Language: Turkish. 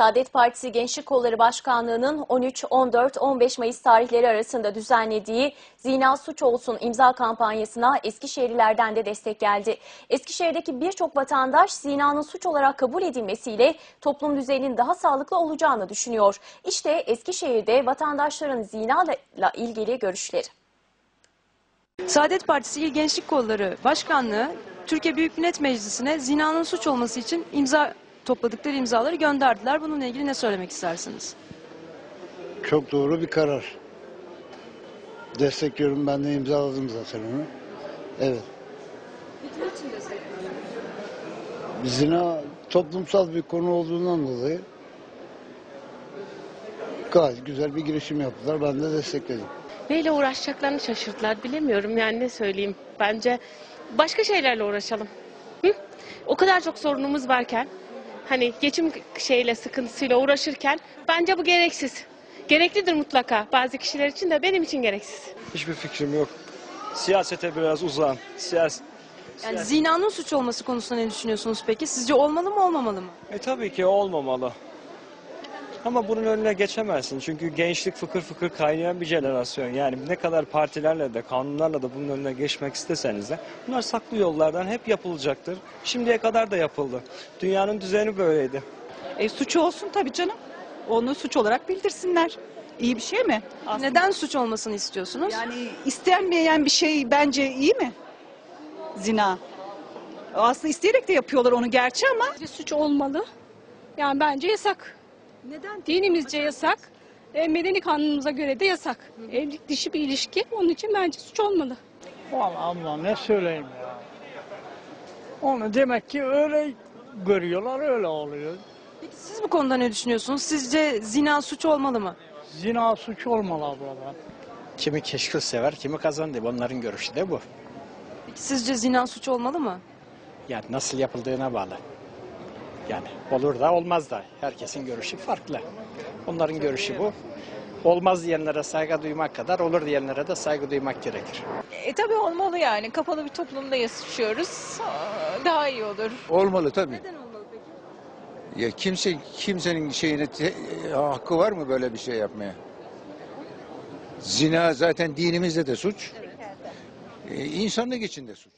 Saadet Partisi Gençlik Kolları Başkanlığı'nın 13, 14, 15 Mayıs tarihleri arasında düzenlediği Zina Suç Olsun imza kampanyasına Eskişehirlilerden de destek geldi. Eskişehir'deki birçok vatandaş zinanın suç olarak kabul edilmesiyle toplum düzeninin daha sağlıklı olacağını düşünüyor. İşte Eskişehir'de vatandaşların zinayla ilgili görüşleri. Saadet Partisi İl Gençlik Kolları Başkanlığı Türkiye Büyük Millet Meclisi'ne zinanın suç olması için imza topladıkları imzaları gönderdiler. Bununla ilgili ne söylemek istersiniz? Çok doğru bir karar. Destekliyorum ben de imzaladım zaten onu. Evet. Zina toplumsal bir konu olduğundan dolayı gayet güzel bir girişim yaptılar. Ben de destekledim. Neyle uğraşacaklarını şaşırdılar. Bilemiyorum yani ne söyleyeyim. Bence başka şeylerle uğraşalım. Hı? O kadar çok sorunumuz varken hani geçim şeyle sıkıntısıyla uğraşırken bence bu gereksiz. Gereklidir mutlaka bazı kişiler için de benim için gereksiz. Hiçbir fikrim yok. Siyasete biraz uzağım. Siyas Yani zinanın suç olması konusunda ne düşünüyorsunuz peki? Sizce olmalı mı olmamalı mı? e tabii ki olmamalı. Ama bunun önüne geçemezsin. Çünkü gençlik fıkır fıkır kaynayan bir jenerasyon. Yani ne kadar partilerle de kanunlarla da bunun önüne geçmek isteseniz de bunlar saklı yollardan hep yapılacaktır. Şimdiye kadar da yapıldı. Dünyanın düzeni böyleydi. E, suçu olsun tabii canım. Onu suç olarak bildirsinler. İyi bir şey mi? Aslında Neden suç olmasını istiyorsunuz? Yani istenmeyen bir şey bence iyi mi? Zina. Aslında isteyerek de yapıyorlar onu gerçi ama Bence suç olmalı. Yani bence yasak. Neden? Dinimizce yasak. E, medeni kanunumuza göre de yasak. Evlilik dışı bir ilişki. Onun için bence suç olmalı. Vallahi abla ne söyleyeyim ya. Onu demek ki öyle görüyorlar öyle oluyor. Peki siz bu konuda ne düşünüyorsunuz? Sizce zina suç olmalı mı? Zina suç olmalı abla. Kimi keşkül sever, kimi kazandı. Onların görüşü de bu. Peki sizce zina suç olmalı mı? Yani nasıl yapıldığına bağlı. Yani olur da olmaz da. Herkesin görüşü farklı. Onların görüşü bu. Olmaz diyenlere saygı duymak kadar olur diyenlere de saygı duymak gerekir. E tabii olmalı yani. Kapalı bir toplumda yaşıyoruz. Daha iyi olur. Olmalı tabii. Neden olmalı peki? Ya kimse kimsenin şeyine te- e, hakkı var mı böyle bir şey yapmaya? Zina zaten dinimizde de suç. Evet. insanlık içinde suç.